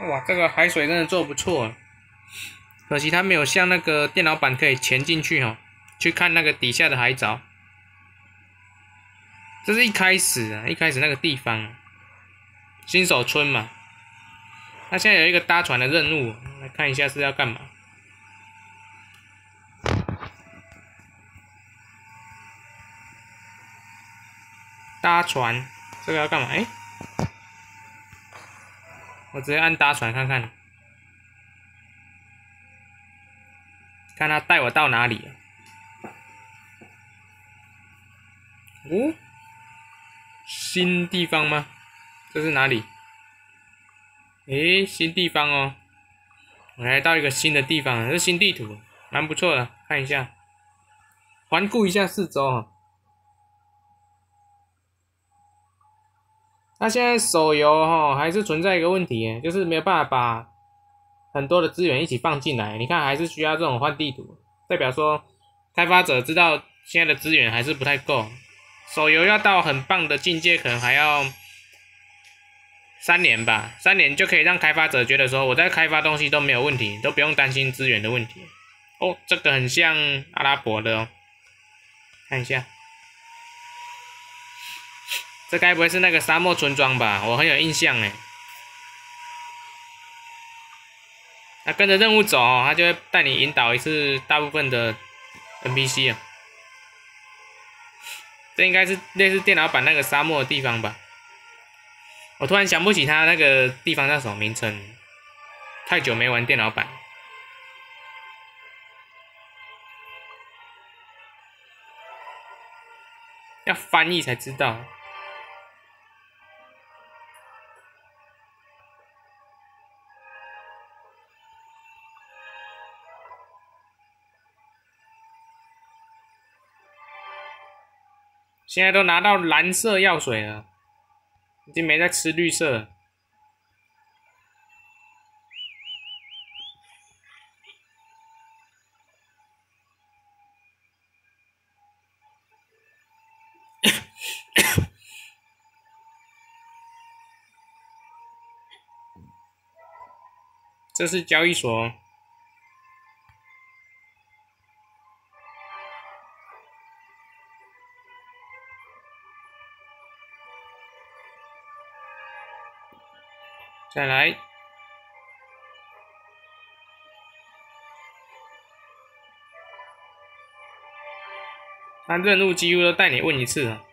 哇，这个海水真的做不错，可惜它没有像那个电脑版可以潜进去哦，去看那个底下的海藻。这是一开始啊，一开始那个地方，新手村嘛。那现在有一个搭船的任务，来看一下是要干嘛。搭船，这个要干嘛？哎。我直接按搭船看看，看他带我到哪里。哦，新地方吗？这是哪里？诶，新地方哦，我来到一个新的地方，这新地图，蛮不错的，看一下，环顾一下四周。那现在手游哈还是存在一个问题，就是没有办法把很多的资源一起放进来。你看，还是需要这种换地图，代表说开发者知道现在的资源还是不太够。手游要到很棒的境界，可能还要三年吧，三年就可以让开发者觉得说我在开发东西都没有问题，都不用担心资源的问题。哦，这个很像阿拉伯的哦，看一下。这该不会是那个沙漠村庄吧？我很有印象哎。那跟着任务走，他就会带你引导一次大部分的 NPC 啊。这应该是类似电脑版那个沙漠的地方吧？我突然想不起他那个地方叫什么名称，太久没玩电脑版，要翻译才知道。现在都拿到蓝色药水了，已经没在吃绿色。这是交易所。再来，他任务几乎都带你问一次了。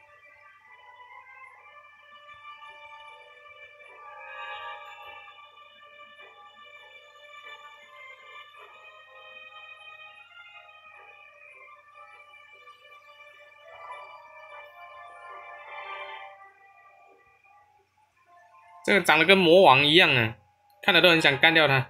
这个长得跟魔王一样啊，看着都很想干掉他。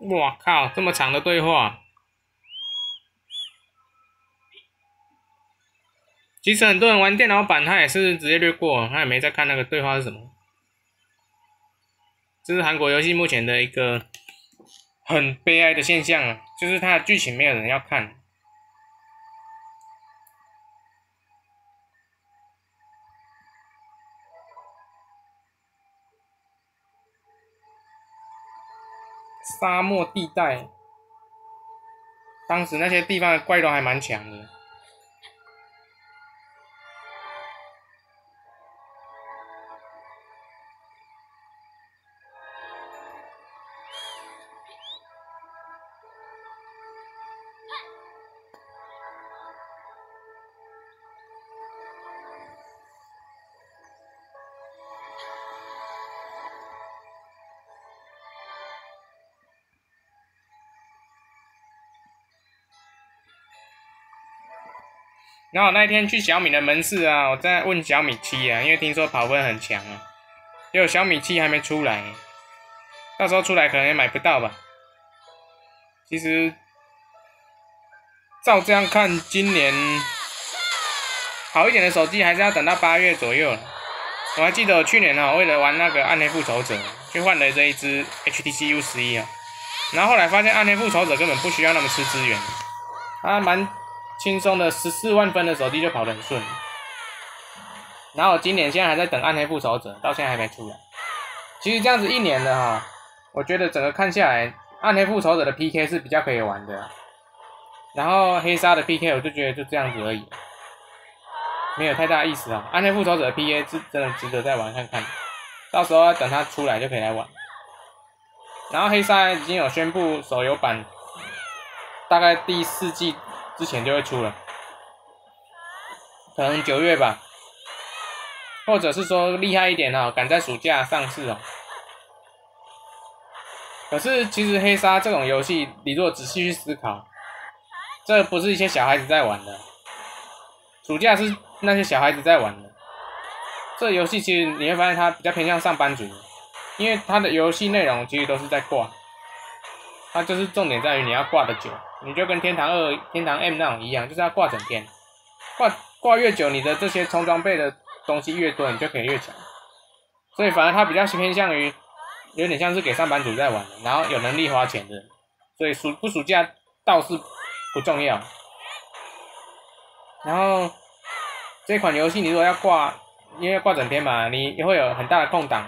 我靠，这么长的对话！其实很多人玩电脑版，他也是直接略过，他也没在看那个对话是什么。这是韩国游戏目前的一个很悲哀的现象啊，就是它的剧情没有人要看。沙漠地带，当时那些地方的怪都还蛮强的。然后那一天去小米的门市啊，我在问小米七啊，因为听说跑分很强啊，结果小米七还没出来，到时候出来可能也买不到吧。其实照这样看，今年好一点的手机还是要等到八月左右了。我还记得我去年啊，为了玩那个暗黑复仇者，去换了这一支 HTC U 十一啊，然后后来发现暗黑复仇者根本不需要那么吃资源，它蛮。轻松的十四万分的手机就跑得很顺，然后今年现在还在等暗黑复仇者，到现在还没出来。其实这样子一年了哈，我觉得整个看下来，暗黑复仇者的 PK 是比较可以玩的，然后黑鲨的 PK 我就觉得就这样子而已，没有太大意思啊。暗黑复仇者的 PK 是真的值得再玩看看，到时候等它出来就可以来玩。然后黑鲨已经有宣布手游版，大概第四季。之前就会出了，可能九月吧，或者是说厉害一点哦，赶在暑假上市哦。可是其实黑鲨这种游戏，你如果仔细去思考，这不是一些小孩子在玩的，暑假是那些小孩子在玩的。这游戏其实你会发现它比较偏向上班族，因为它的游戏内容其实都是在挂，它就是重点在于你要挂的久。你就跟天堂二、天堂 M 那种一样，就是要挂整天，挂挂越久，你的这些充装备的东西越多，你就可以越强。所以反而它比较偏向于，有点像是给上班族在玩，然后有能力花钱的。所以暑不暑假倒是不重要。然后这款游戏你如果要挂，因为挂整天嘛，你也会有很大的空档，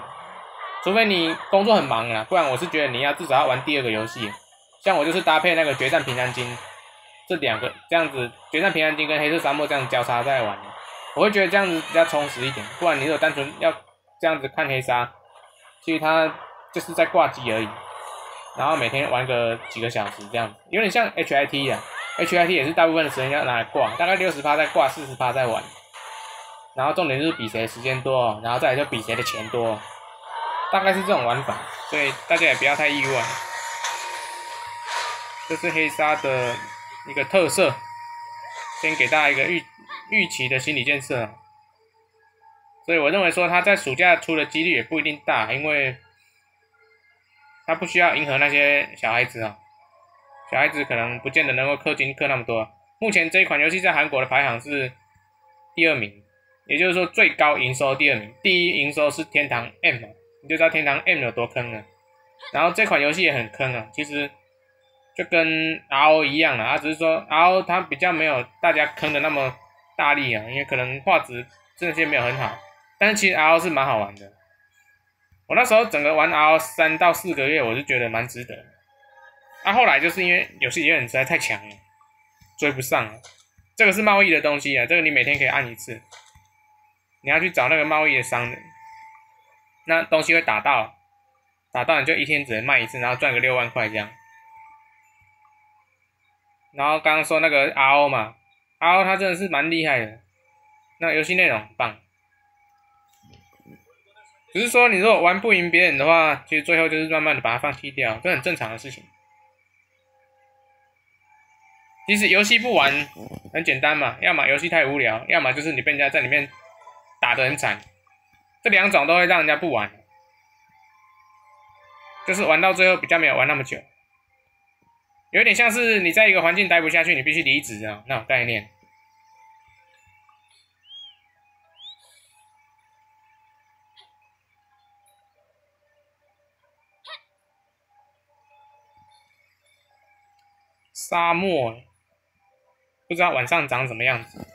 除非你工作很忙啊，不然我是觉得你要至少要玩第二个游戏。像我就是搭配那个决战平安京这两个这样子，决战平安京跟黑色沙漠这样交叉在玩，我会觉得这样子比较充实一点。不然你如果单纯要这样子看黑沙，其实它就是在挂机而已，然后每天玩个几个小时这样子，有点像 H I T 啊，H I T 也是大部分的时间要拿来挂，大概六十趴在挂，四十趴在玩，然后重点就是比谁时间多，然后再来就比谁的钱多，大概是这种玩法，所以大家也不要太意外。这是黑鲨的一个特色，先给大家一个预预期的心理建设。所以我认为说他在暑假出的几率也不一定大，因为他不需要迎合那些小孩子啊，小孩子可能不见得能够氪金氪那么多。目前这一款游戏在韩国的排行是第二名，也就是说最高营收第二名，第一营收是天堂 M，你就知道天堂 M 有多坑了。然后这款游戏也很坑啊，其实。就跟 RO 一样了，啊，只是说 RO 它比较没有大家坑的那么大力啊，因为可能画质这些没有很好，但是其实 RO 是蛮好玩的。我那时候整个玩 RO 三到四个月，我是觉得蛮值得。啊，后来就是因为游戏有点实在太强了，追不上了。这个是贸易的东西啊，这个你每天可以按一次，你要去找那个贸易的商人，那东西会打到，打到你就一天只能卖一次，然后赚个六万块这样。然后刚刚说那个 RO 嘛，RO 它真的是蛮厉害的，那游戏内容很棒，只是说你如果玩不赢别人的话，其实最后就是慢慢的把它放弃掉，这很正常的事情。其实游戏不玩很简单嘛，要么游戏太无聊，要么就是你被人家在里面打得很惨，这两种都会让人家不玩，就是玩到最后比较没有玩那么久。有点像是你在一个环境待不下去，你必须离职啊，那种概念。沙漠，不知道晚上长什么样子。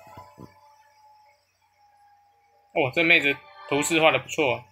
哦，这妹子图示画的不错。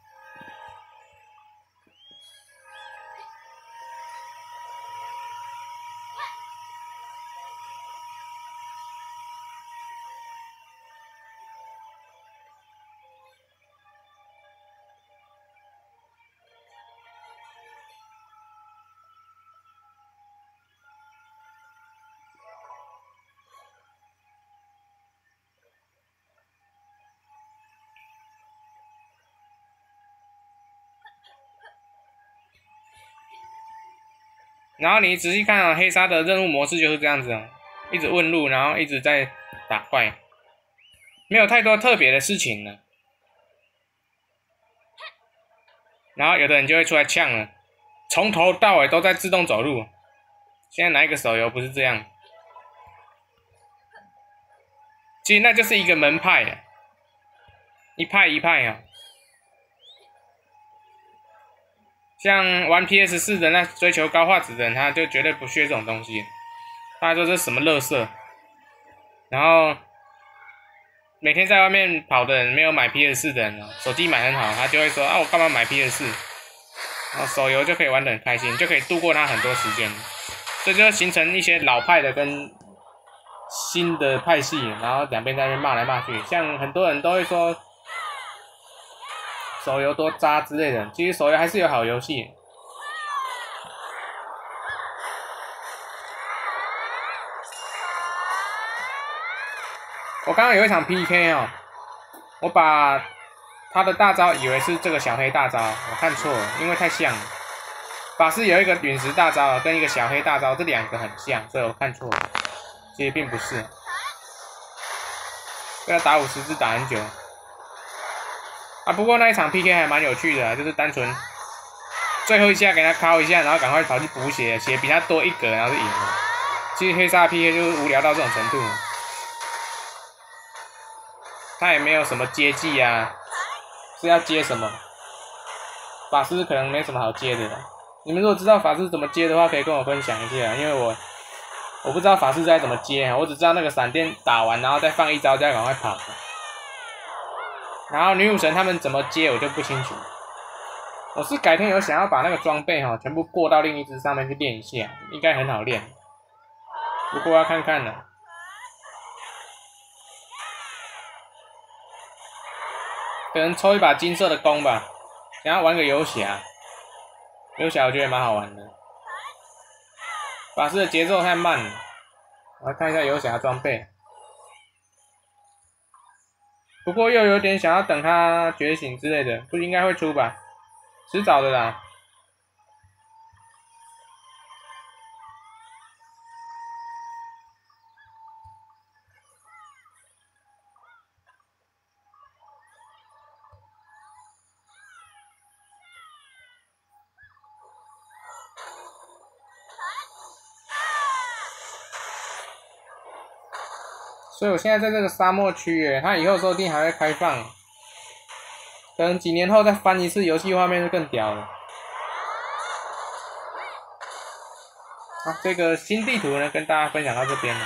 然后你仔细看啊，黑鲨的任务模式就是这样子啊，一直问路，然后一直在打怪，没有太多特别的事情了。然后有的人就会出来呛了，从头到尾都在自动走路。现在哪一个手游不是这样？其实那就是一个门派，一派一派啊。像玩 PS 四的那追求高画质的人，他就绝对不屑这种东西。他说这是什么乐色，然后每天在外面跑的人，没有买 PS 四的人，手机买很好，他就会说啊，我干嘛买 PS 四？然后手游就可以玩的很开心，就可以度过他很多时间。这就形成一些老派的跟新的派系，然后两边在那边骂来骂去。像很多人都会说手游多渣之类的，其实手游还是有好游戏。我刚刚有一场 PK 哦，我把他的大招以为是这个小黑大招，我看错了，因为太像了。法师有一个陨石大招跟一个小黑大招，这两个很像，所以我看错了。其实并不是，要打五十只打很久。啊，不过那一场 PK 还蛮有趣的，就是单纯最后一下给他敲一下，然后赶快跑去补血，血比他多一格，然后就赢了。其实黑鲨 PK 就是无聊到这种程度，他也没有什么接技啊，是要接什么？法师可能没什么好接的。你们如果知道法师怎么接的话，可以跟我分享一下，因为我我不知道法师该怎么接，我只知道那个闪电打完，然后再放一招，再赶快跑。然后女武神他们怎么接，我就不清楚。我是改天有想要把那个装备哈全部过到另一只上面去练一下，应该很好练。不过要看看了，可能抽一把金色的弓吧，想要玩个游侠。游侠我觉得蛮好玩的，法师的节奏太慢了。我来看一下游侠装备，不过又有点想要等他觉醒之类的，不应该会出吧？迟早的啦。所以我现在在这个沙漠区，耶，它以后说不定还会开放，等几年后再翻一次游戏画面就更屌了。好，这个新地图呢，跟大家分享到这边了。